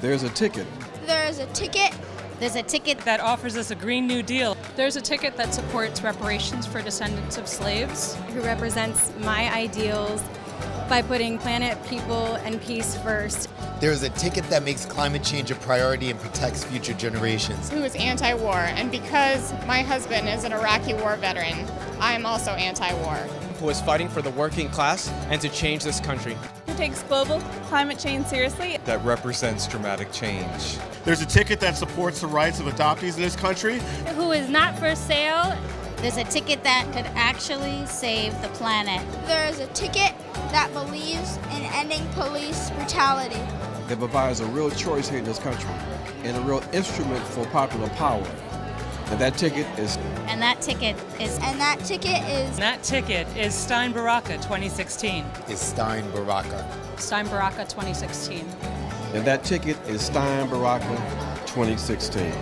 There's a ticket. There is a ticket. There's a ticket that offers us a Green New Deal. There's a ticket that supports reparations for descendants of slaves. Who represents my ideals by putting planet, people, and peace first. There's a ticket that makes climate change a priority and protects future generations. Who is anti war, and because my husband is an Iraqi war veteran, I am also anti war. Who is fighting for the working class and to change this country. Who takes global climate change seriously. That represents dramatic change. There's a ticket that supports the rights of adoptees in this country. Who is not for sale. There's a ticket that could actually save the planet. There is a ticket that believes in ending police brutality. It provides a real choice here in this country and a real instrument for popular power. And that ticket is. And that ticket is. And that ticket is. And that ticket is Stein Baraka 2016. Is Stein Baraka. Stein Baraka 2016. And that ticket is Stein Baraka 2016.